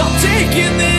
I'm taking this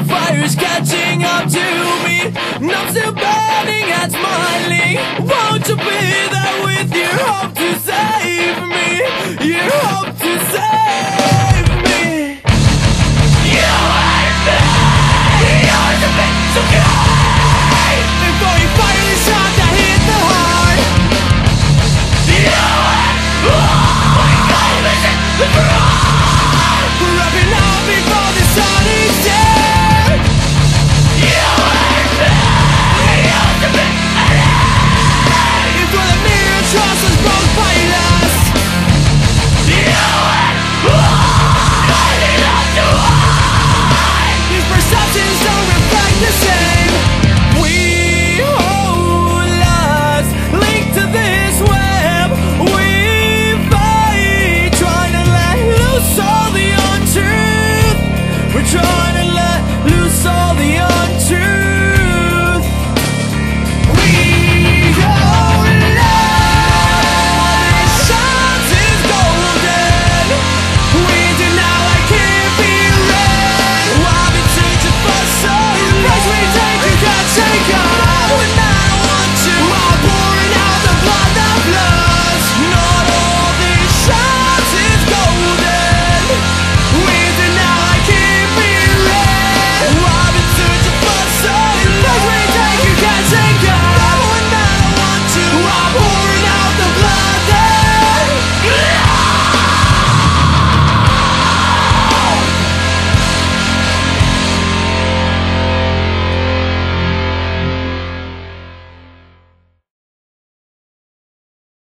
The fire's catching up to me. And I'm still burning and smiling. Won't you be there with your hope to save me? Your hope to save me. You and me the bit fire hit the heart. You and